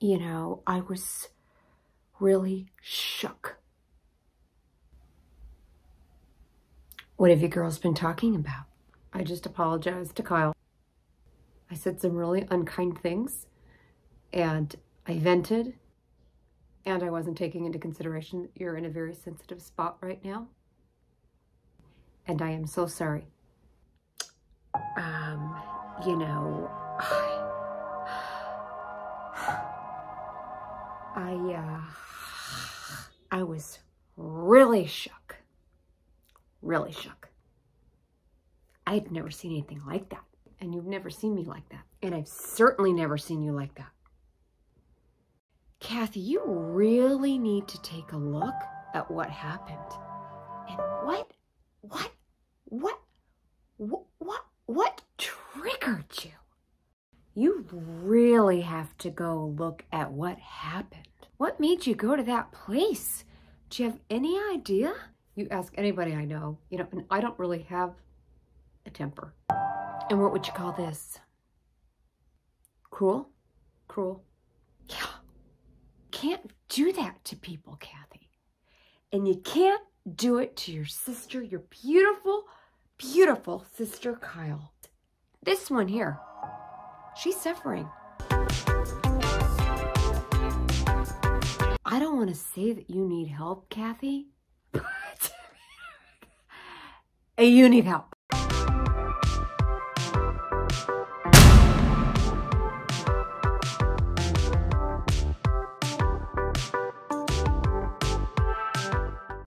you know, I was really shook. What have you girls been talking about? I just apologized to Kyle. I said some really unkind things and I vented and I wasn't taking into consideration that you're in a very sensitive spot right now. And I am so sorry. Um, you know, I, uh, I was really shook. Really shook. I had never seen anything like that. And you've never seen me like that. And I've certainly never seen you like that. Kathy, you really need to take a look at what happened. And what, what, what, what, what, what triggered you? You really have to go look at what happened. What made you go to that place? Do you have any idea? You ask anybody I know, you know, and I don't really have a temper. And what would you call this? Cruel? Cruel? Yeah. Can't do that to people, Kathy. And you can't do it to your sister, your beautiful, beautiful sister, Kyle. This one here, she's suffering. I don't want to say that you need help, Kathy, but you need help.